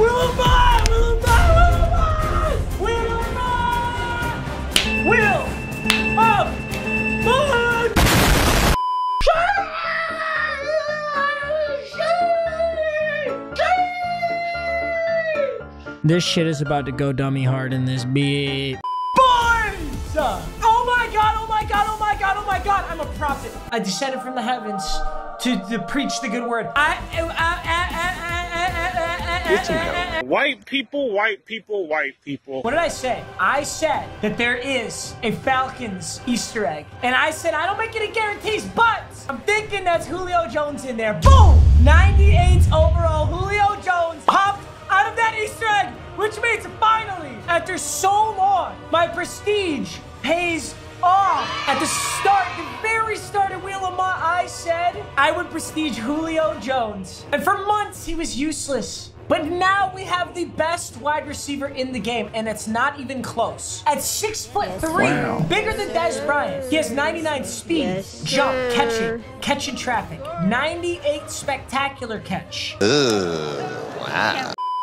Will Lamar! Will Lamar! Will Lamar! Wheel of MUT! This shit is about to go dummy hard in this beat. Boys! Oh my god, oh my god, oh my god, oh my god, I'm a prophet. I descended from the heavens to, to preach the good word. I, I, I, White people, white people, white people. What did I say? I said that there is a Falcons Easter egg. And I said I don't make any guarantees, but I'm thinking that's Julio Jones in there. Boom! 98 overall Julio Jones popped out of that Easter egg, which means finally, after so long, my prestige pays off. At the start, the very start of Wheel of MUT, I said I would prestige Julio Jones. And for months, he was useless. But now we have the best wide receiver in the game, and it's not even close. At six foot three, bigger than Dez Bryant. He has 99 speed, Yes, jump, catching, catching traffic. 98 spectacular catch.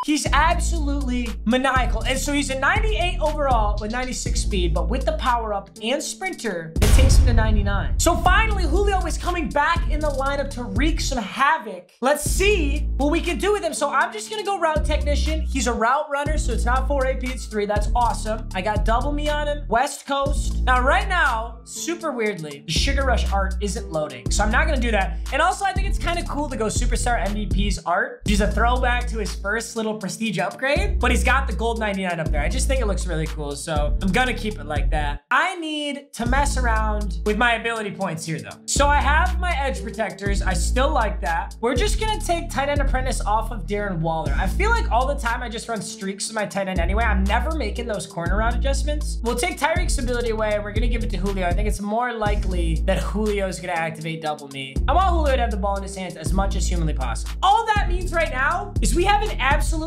He's absolutely maniacal. And so he's a 98 overall with 96 speed, but with the power up and sprinter, it takes him to 99. So finally, Julio is coming back in the lineup to wreak some havoc. Let's see what we can do with him. So I'm just gonna go route technician. He's a route runner, so it's not 4 AP, it's 3. That's awesome. I got double me on him. West Coast. Now, right now, super weirdly, the Sugar Rush art isn't loading. So I'm not gonna do that. And also, I think it's kind of cool to go Superstar MVP's art. He's a throwback to his first little prestige upgrade, but he's got the gold 99 up there. I just think it looks really cool. So I'm gonna keep it like that. I need to mess around with my ability points here though. So I have my edge protectors. I still like that. We're just gonna take tight end apprentice off of Darren Waller. I feel like all the time I just run streaks with my tight end anyway. I'm never making those corner route adjustments. We'll take Tyreek's ability away we're gonna give it to Julio. I think it's more likely that Julio is gonna activate double me. I want Julio to have the ball in his hands as much as humanly possible. All that means right now is we have an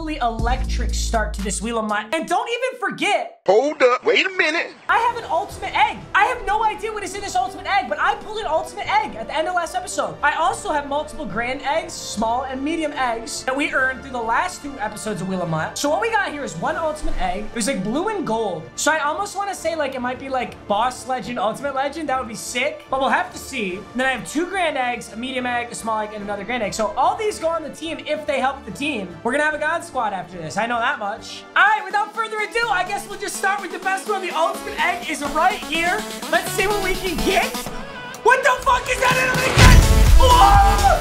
absolutely electric start to this Wheel of MUT. And don't even forget, Hold up. Wait a minute. I have an ultimate egg. I have no idea what is in this ultimate egg, but I pulled an ultimate egg at the end of last episode. I also have multiple grand eggs, small and medium eggs that we earned through the last two episodes of Wheel of MUT. So what we got here is one ultimate egg. It was like blue and gold. So I almost want to say like it might be like boss legend, ultimate legend. That would be sick, but we'll have to see. Then I have two grand eggs, a medium egg, a small egg, and another grand egg. So all these go on the team if they help the team. We're gonna have a god squad after this. I know that much. All right, without further ado, I guess we'll just start with the best one. The ultimate egg is right here. Let's see what we can get. What the fuck is that? I'm gonna get. Whoa!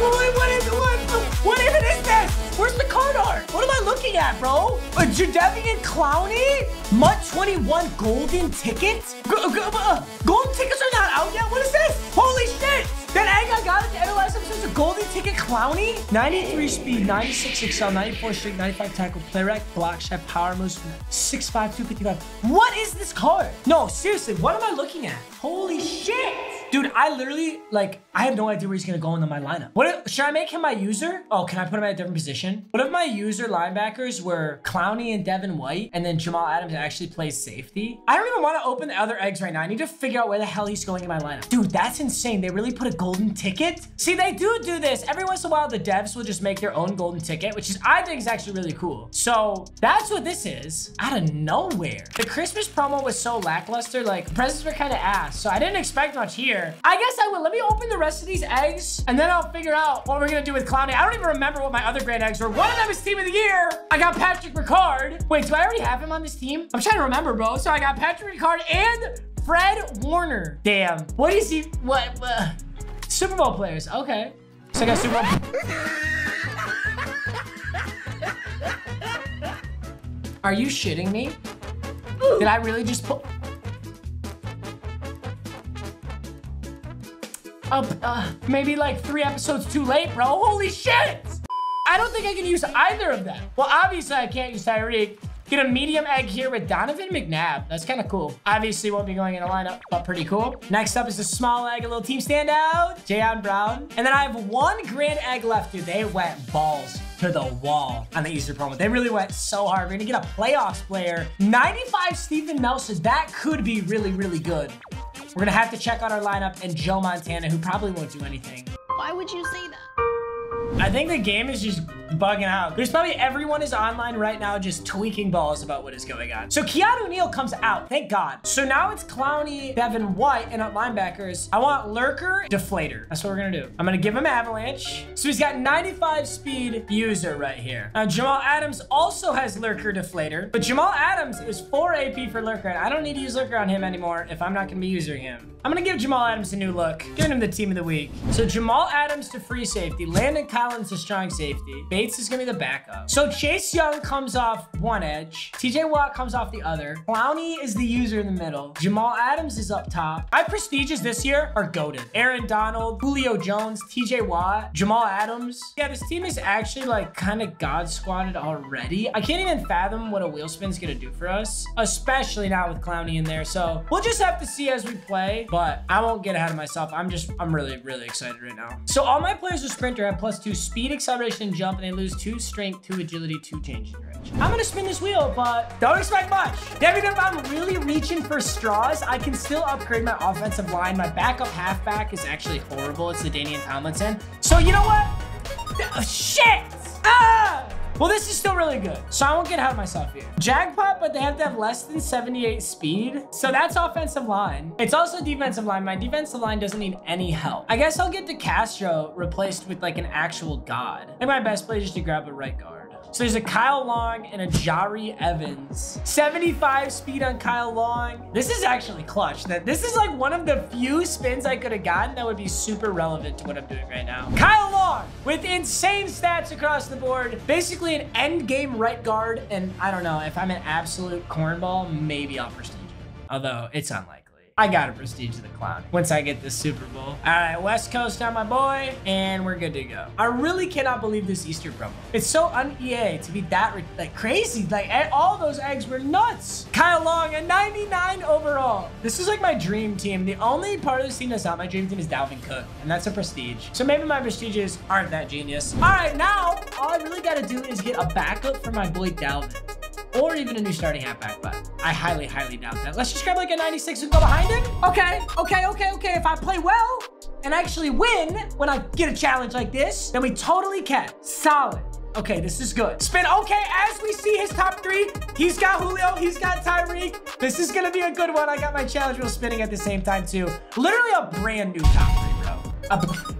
What, is what? What even is this? Where's the card art? What am I looking at, bro? A Jadeveon Clowney? MUT 21 golden tickets? G- uh, golden tickets are not out yet? What is this? Holy shit! That I got at the episode is a golden ticket Clowney. 93 speed, 96 excel, 94 strength, 95 tackle, play rec, block shot, power moves, 6'5", 255. What is this card? No, seriously, what am I looking at? Holy shit! Dude, I literally, like, I have no idea where he's gonna go into my lineup. What if, should I make him my user? Oh, can I put him at a different position? What if my user linebackers were Clowney and Devin White, and then Jamal Adams actually plays safety? I don't even want to open the other eggs right now. I need to figure out where the hell he's going in my lineup. Dude, that's insane. They really put a golden ticket? See, they do do this. Every once in a while, the devs will just make their own golden ticket, which is, I think is actually really cool. So that's what this is out of nowhere. The Christmas promo was so lackluster. Like presents were kind of ass. So I didn't expect much here. I guess I will. Let me open the rest of these eggs and then I'll figure out what we're to do with Clowney. I don't even remember what my other grand eggs were. One of them is team of the year. I got Patrick Ricard. Wait, do I already have him on this team? I'm trying to remember, bro. So I got Patrick Ricard and Fred Warner. Damn. What is he? What? what? Super Bowl players. Okay. So I got Super Bowl. Are you shitting me? Did I really just put? Uh, maybe like three episodes too late, bro. Holy shit! I don't think I can use either of them. Well, obviously I can't use Tyreek. Get a medium egg here with Donovan McNabb. That's kind of cool. Obviously won't be going in a lineup, but pretty cool. Next up is a small egg, a little team standout, Jayon Brown. And then I have one grand egg left, dude. They went balls to the wall on the Easter promo. They really went so hard. We're gonna get a playoffs player. 95 Steven Nelson. That could be really, really good. We're gonna have to check out our lineup and Joe Montana, who probably won't do anything. Why would you say that? I think the game is just bugging out. There's probably everyone is online right now just tweaking balls about what is going on. So Keanu Neal comes out, thank God. So now it's Clowney, Devin White, and at linebackers, I want Lurker, Deflator. That's what we're gonna do. I'm gonna give him Avalanche. So he's got 95 speed user right here. Now Jamal Adams also has Lurker, Deflator, but Jamal Adams is 4 AP for Lurker, and I don't need to use Lurker on him anymore if I'm not gonna be using him. I'm gonna give Jamal Adams a new look, giving him the team of the week. So Jamal Adams to free safety, Landon Collins to strong safety, Bates is gonna be the backup. So Chase Young comes off one edge, TJ Watt comes off the other, Clowney is the user in the middle, Jamal Adams is up top. My prestiges this year are goaded. Aaron Donald, Julio Jones, TJ Watt, Jamal Adams. Yeah, this team is actually like kind of god squatted already. I can't even fathom what a wheel spin's gonna do for us, especially now with Clowney in there. So we'll just have to see as we play but I won't get ahead of myself. I'm just, I'm really, really excited right now. So all my players are sprinter have plus two speed, acceleration, and jump, and they lose two strength, two agility, two changing range. I'm gonna spin this wheel, but don't expect much. Even if I'm really reaching for straws, I can still upgrade my offensive line. My backup halfback is actually horrible. It's the Danian Tomlinson. So you know what? Oh, shit! Ah! Well, this is still really good, so I won't get ahead of myself here. Jackpot, but they have to have less than 78 speed. So that's offensive line. It's also defensive line. My defensive line doesn't need any help. I guess I'll get DeCastro replaced with like an actual god. And my best play is just to grab a right guard. So there's a Kyle Long and a Jahri Evans. 75 speed on Kyle Long. This is actually clutch. That This is like one of the few spins I could have gotten that would be super relevant to what I'm doing right now. Kyle Long with insane stats across the board. Basically an end game right guard. And I don't know, if I'm an absolute cornball, maybe I'll prestige. Although it's unlikely. I gotta prestige the clown once I get this Super Bowl. All right, West Coast on my boy, and we're good to go. I really cannot believe this Easter promo. It's so un-EA to be that like crazy. Like all those eggs were nuts. Kyle Long, a 99 overall. This is like my dream team. The only part of this team that's not my dream team is Dalvin Cook, and that's a prestige. So maybe my prestiges aren't that genius. All right, now all I really gotta do is get a backup for my boy Dalvin or even a new starting halfback, but I highly, highly doubt that. Let's just grab like a 96 and go behind him. Okay, okay, okay, okay. If I play well and actually win when I get a challenge like this, then we totally can. Solid. Okay, this is good. Spin, okay, as we see his top three, he's got Julio, he's got Tyreek. This is gonna be a good one. I got my challenge wheel spinning at the same time too. Literally a brand new top three, bro. A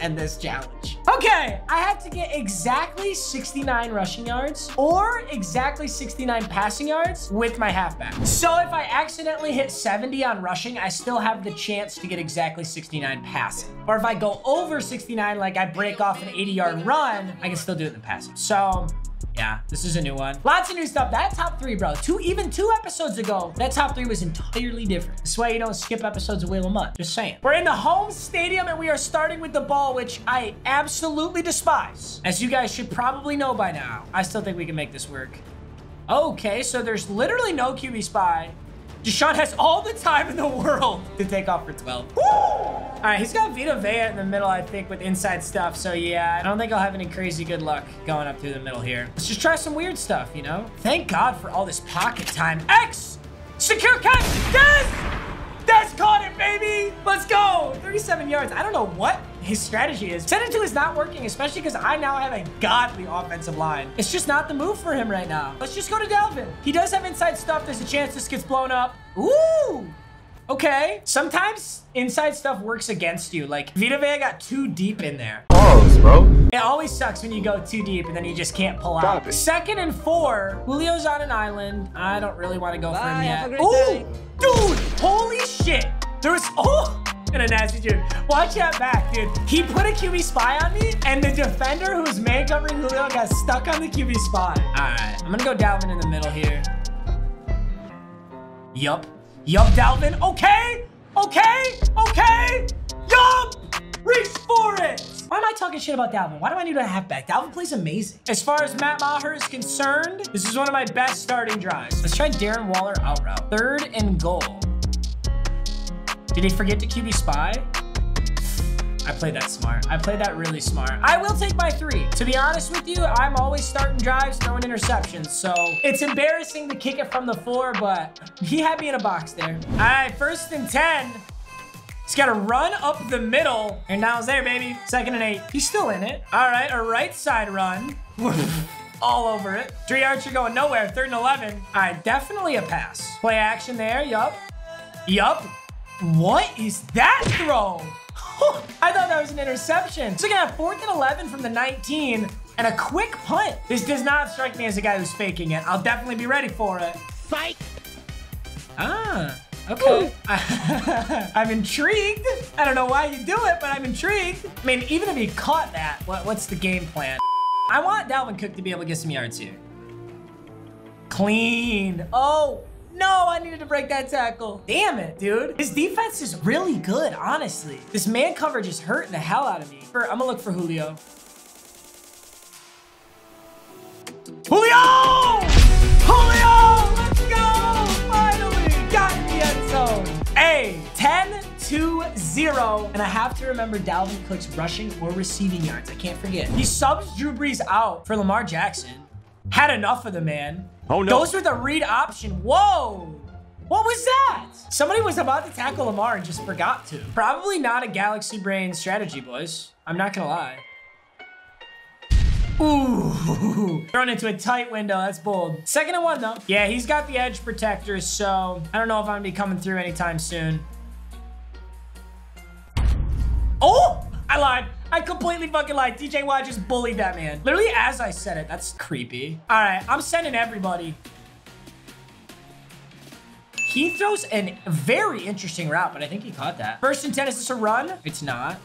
end this challenge. Okay, I have to get exactly 69 rushing yards or exactly 69 passing yards with my halfback. So if I accidentally hit 70 on rushing, I still have the chance to get exactly 69 passing. Or if I go over 69, like I break off an 80 yard run, I can still do it in the passing. So yeah, this is a new one. Lots of new stuff. That top three, bro. Two, even two episodes ago, that top three was entirely different. That's why you don't skip episodes of Wheel of MUT. Just saying. We're in the home stadium and we are starting with the ball, which I absolutely despise. As you guys should probably know by now. I still think we can make this work. Okay, so there's literally no QB spy. Deshaun has all the time in the world to take off for 12. Woo! All right, he's got Vita Vea in the middle, I think, with inside stuff. So yeah, I don't think I'll have any crazy good luck going up through the middle here. Let's just try some weird stuff, you know? Thank God for all this pocket time. X! Secure catch! Yes! That's caught it, baby! Let's go! 37 yards. I don't know what his strategy is. 10 2 is not working, especially because I now have a godly offensive line. It's just not the move for him right now. Let's just go to Dalvin. He does have inside stuff. There's a chance this gets blown up. Ooh! Okay. Sometimes inside stuff works against you. Like, Vita Vea got too deep in there. Pause, bro. It always sucks when you go too deep and then you just can't pull Stop out. it. Second and four. Julio's on an island. I don't really want to go for him Bye, yet. have Ooh, day. dude, holy shit. There was, oh, and a nasty dude. Watch that back, dude. He put a QB spy on me, and the defender who was man covering Julio got stuck on the QB spy. All right, I'm gonna go Dalvin in the middle here. Yup. Yup, Dalvin. Okay. Okay. Okay. Yup. Reach for it. Why am I talking shit about Dalvin? Why do I need a halfback? Dalvin plays amazing. As far as Matt Meagher is concerned, this is one of my best starting drives. Let's try Darren Waller out route. Third and goal. Did he forget to QB spy? I played that smart. I played that really smart. I will take my three. To be honest with you, I'm always starting drives, throwing interceptions. So it's embarrassing to kick it from the floor, but he had me in a box there. All right, first and 10. He's got to run up the middle. And now he's there, baby. Second and eight. He's still in it. All right, a right side run. All over it. Dri Archer going nowhere. Third and 11. All right, definitely a pass. Play action there. Yup. Yup. What is that throw? I thought that was an interception. So gonna have fourth and 11 from the 19 and a quick punt. This does not strike me as a guy who's faking it. I'll definitely be ready for it. Fight. Ah, okay. I'm intrigued. I don't know why you do it, but I'm intrigued. I mean, even if he caught that, what, what's the game plan? I want Dalvin Cook to be able to get some yards here. Clean. Oh, no, I needed to break that tackle. Damn it, dude. His defense is really good, honestly. This man coverage is hurting the hell out of me. I'm gonna look for Julio. Julio! Julio! Let's go! Finally! Got in the end zone. Hey, 10 to 0. And I have to remember Dalvin Cook's rushing or receiving yards. I can't forget. He subs Drew Brees out for Lamar Jackson. Had enough of the man. Oh, no. Those were the read option. Whoa! What was that? Somebody was about to tackle Lamar and just forgot to. Probably not a Galaxy Brain strategy, boys. I'm not gonna lie. Ooh, thrown into a tight window. That's bold. Second and one, though. Yeah, he's got the edge protectors, so I don't know if I'm gonna be coming through anytime soon. Oh, I lied. I completely fucking lied. TJ Watt just bullied that man. Literally as I said it. That's creepy. All right, I'm sending everybody. He throws a very interesting route, but I think he caught that. First and 10, is this a run? It's not.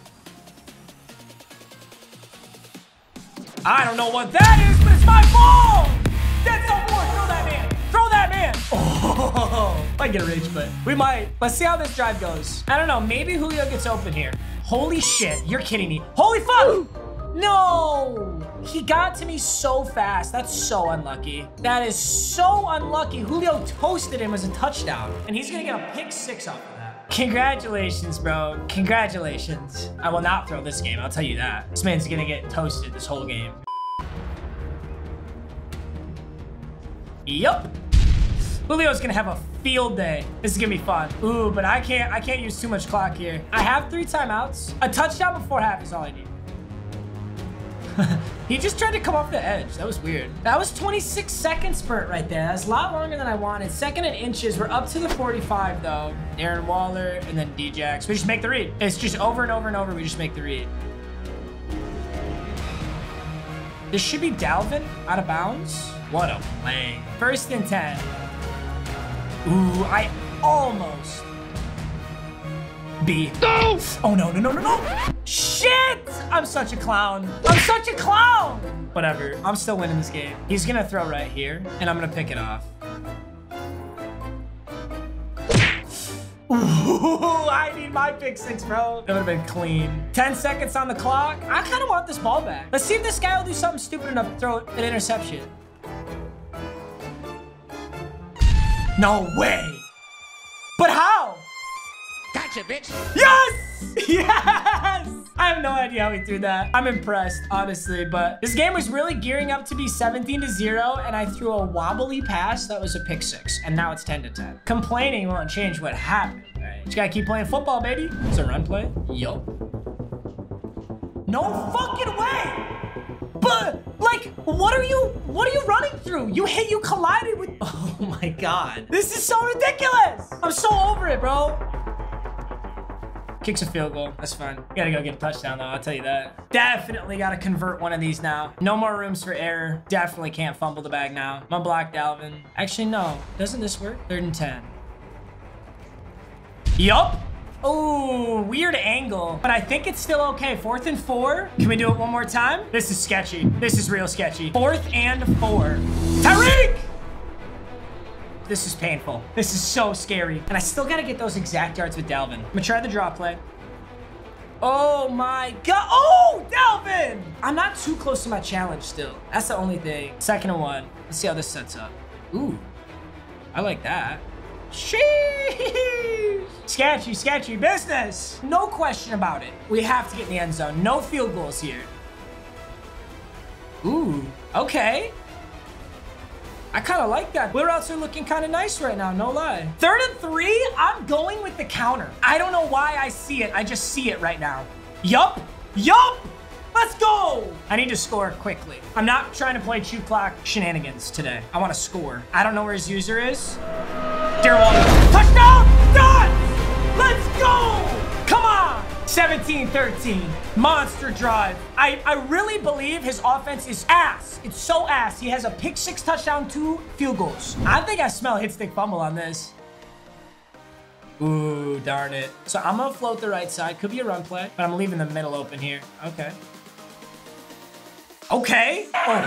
I don't know what that is, but it's my ball! That's no more. Throw that man. Throw that man. Oh, I get a rage, but we might. Let's see how this drive goes. I don't know. Maybe Julio gets open here. Holy shit. You're kidding me. Holy fuck. No. He got to me so fast. That's so unlucky. That is so unlucky. Julio toasted him as a touchdown. And he's to get a pick six off of that. Congratulations, bro. Congratulations. I will not throw this game. I'll tell you that. This man's to get toasted this whole game. Yup. Julio's gonna have a field day. This is gonna be fun. Ooh, but I can't I can't use too much clock here. I have three timeouts. A touchdown before half is all I need. he just tried to come off the edge. That was weird. That was 26 second spurt right there. That's a lot longer than I wanted. Second and inches. We're up to the 45 though. Aaron Waller and then Djax. We just make the read. It's just over and over and over. We just make the read. This should be Dalvin out of bounds. What a play. First and 10. Ooh, I almost. B. No! Oh, no, no, no, no, no. Shit! I'm such a clown. I'm such a clown. Whatever. I'm still winning this game. He's going to throw right here, and I'm going to pick it off. Ooh, I need my pick six, bro. That would have been clean. 10 seconds on the clock. I kind of want this ball back. Let's see if this guy will do something stupid enough to throw an interception. No way. But how? Gotcha, bitch. Yes! Yes! I have no idea how we threw that. I'm impressed, honestly, but this game was really gearing up to be 17 to 0, and I threw a wobbly pass that was a pick six, and now it's 10 to 10. Complaining won't change what happened, all right? Just gotta keep playing football, baby. It's a run play. Yup. No fucking way! But, like, what are you, what are you running through? You hit, you collided with, oh my God. This is so ridiculous! I'm so over it, bro. Kicks a field goal. That's fine. Gotta go get a touchdown, though. I'll tell you that. Definitely gotta convert one of these now. No more rooms for error. Definitely can't fumble the bag now. I'm blocked, Dalvin. Actually, no. Doesn't this work? Third and 10. Yup. Oh, weird angle. But I think it's still okay. Fourth and four. Can we do it one more time? This is sketchy. This is real sketchy. Fourth and four. Tyreek! This is painful. This is so scary. And I still gotta get those exact yards with Dalvin. I'm gonna try the draw play. Oh my god. Oh, Dalvin! I'm not too close to my challenge still. That's the only thing. Second and one. Let's see how this sets up. Ooh. I like that. Sheesh. Sketchy, sketchy business. No question about it. We have to get in the end zone. No field goals here. Ooh, okay. I kind of like that. Routes are looking kind of nice right now, no lie. Third and three, I'm going with the counter. I don't know why I see it. I just see it right now. Yup. Yup. Let's go. I need to score quickly. I'm not trying to play two clock shenanigans today. I want to score. I don't know where his user is. Touchdown. Done. Let's go. Come on. 17-13. Monster drive. I, I really believe his offense is ass. It's so ass. He has a pick six touchdown, two field goals. I think I smell hit stick fumble on this. Ooh, darn it. So I'm gonna float the right side. Could be a run play, but I'm leaving the middle open here. Okay. Okay. Oh.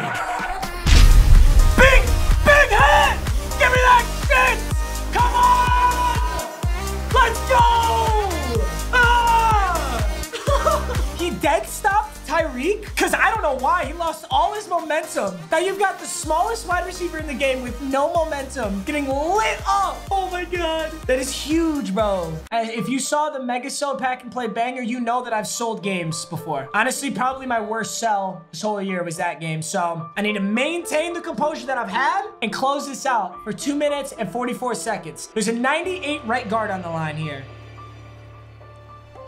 Big, big hit! Give me that shit! Come on! Let's go! Ah! he dead stopped Tyreek? Because I don't know why. He lost all his momentum. Now you've got the smallest wide receiver in the game with no momentum getting lit up. Oh my God. That is huge, bro. If you saw the Mega Sell Pack and Play Banger, you know that I've sold games before. Honestly, probably my worst sell this whole year was that game. So I need to maintain the composure that I've had and close this out for two minutes and 44 seconds. There's a 98 right guard on the line here.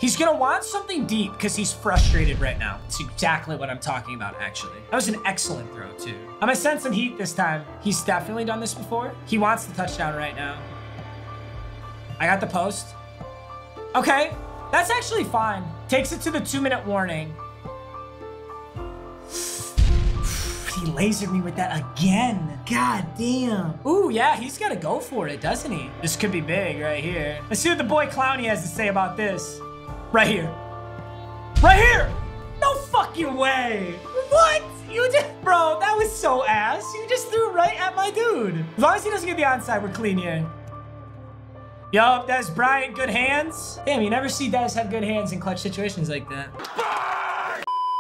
He's gonna want something deep because he's frustrated right now. It's exactly what I'm talking about, actually. That was an excellent throw, too. I'm gonna send some heat this time. He's definitely done this before. He wants the touchdown right now. I got the post. Okay, that's actually fine. Takes it to the two-minute warning. he lasered me with that again. God damn. Ooh, yeah, he's got to go for it, doesn't he? This could be big right here. Let's see what the boy Clowney has to say about this. Right here. Right here! No fucking way! What? You just, bro, that was so ass. You just threw right at my dude. As long as he doesn't get the onside, we're clean here. Yup, that's Bryant, good hands. Damn, you never see Dez have good hands in clutch situations like that.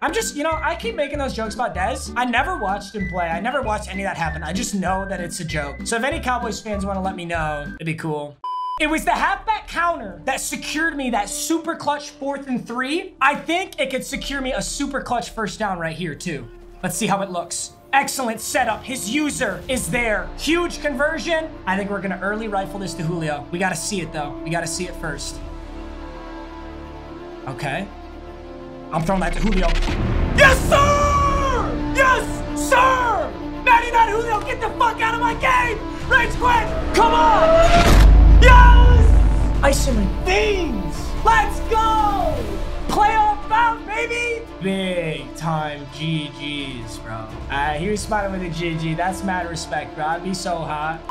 I'm just, you know, I keep making those jokes about Dez. I never watched him play. I never watched any of that happen. I just know that it's a joke. So if any Cowboys fans want to let me know, it'd be cool. It was the halfback counter that secured me that super clutch fourth and three. I think it could secure me a super clutch first down right here too. Let's see how it looks. Excellent setup. His user is there. Huge conversion. I think we're going to early rifle this to Julio. We got to see it though. We got to see it first. Okay. I'm throwing that to Julio. Yes, sir! Yes, sir! 99 Julio, get the fuck out of my game! Rage quick! Come on! Ice my veins! Let's go! Playoff bound, baby! Big time GG's, bro. Uh, he responded with a GG. That's mad respect, bro. I'd be so hot.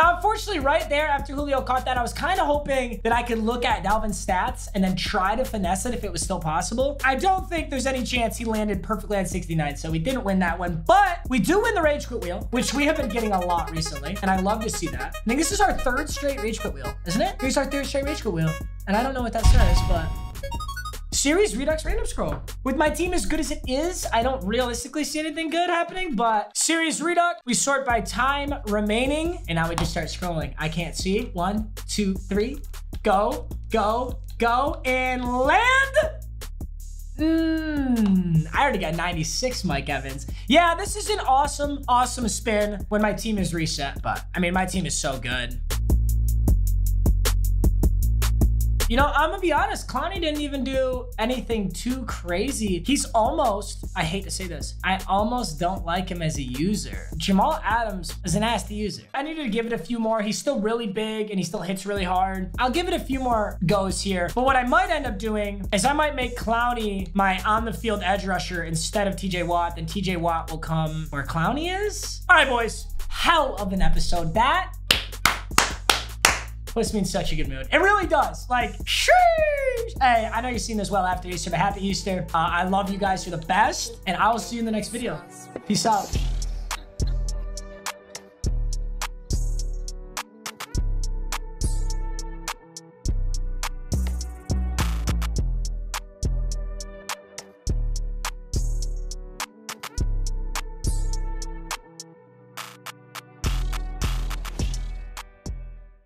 Now, unfortunately, right there after Julio caught that, I was kind of hoping that I could look at Dalvin's stats and then try to finesse it if it was still possible. I don't think there's any chance he landed perfectly at 69, so we didn't win that one. But we do win the Rage Quit Wheel, which we have been getting a lot recently, and I love to see that. I think this is our third straight Rage Quit Wheel, isn't it? Here's our third straight Rage Quit Wheel. And I don't know what that says, but Series Redux random scroll. With my team as good as it is, I don't realistically see anything good happening, but Series Redux, we sort by time remaining, and now we just start scrolling. I can't see. One, two, three. Go, go, go, and land. Mmm, I already got 96, Mike Evans. Yeah, this is an awesome, awesome spin when my team is reset, but I mean, my team is so good. You know, I'm gonna be honest, Clowney didn't even do anything too crazy. He's almost, I hate to say this, I almost don't like him as a user. Jamal Adams is an nasty user. I needed to give it a few more. He's still really big and he still hits really hard. I'll give it a few more goes here. But what I might end up doing is I might make Clowney my on the field edge rusher instead of TJ Watt. Then TJ Watt will come where Clowney is. All right, boys. Hell of an episode. That puts me in such a good mood. It really does. Like, sheesh. Hey, I know you've seen this well after Easter, but happy Easter. Uh, I love you guys. You're the best. And I will see you in the next video. Peace out.